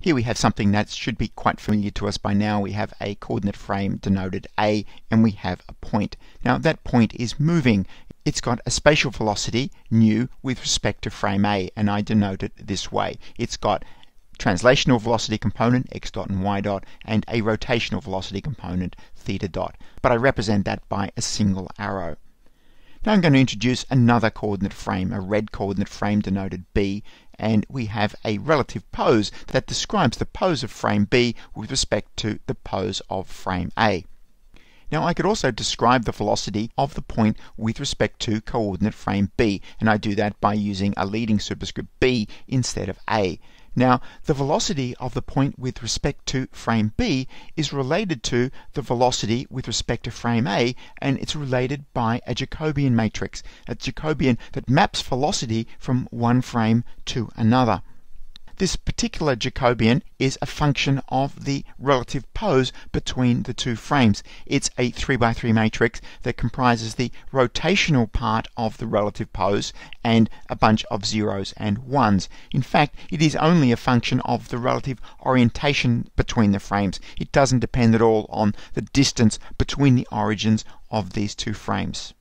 Here we have something that should be quite familiar to us by now. We have a coordinate frame denoted A and we have a point. Now that point is moving. It's got a spatial velocity, nu, with respect to frame A and I denote it this way. It's got translational velocity component x dot and y dot and a rotational velocity component theta dot but I represent that by a single arrow. Now I'm going to introduce another coordinate frame, a red coordinate frame denoted B, and we have a relative pose that describes the pose of frame B with respect to the pose of frame A. Now I could also describe the velocity of the point with respect to coordinate frame B, and I do that by using a leading superscript B instead of A. Now, the velocity of the point with respect to frame B is related to the velocity with respect to frame A, and it's related by a Jacobian matrix, a Jacobian that maps velocity from one frame to another. This particular Jacobian is a function of the relative pose between the two frames. It's a 3x3 matrix that comprises the rotational part of the relative pose and a bunch of zeros and ones. In fact, it is only a function of the relative orientation between the frames. It doesn't depend at all on the distance between the origins of these two frames.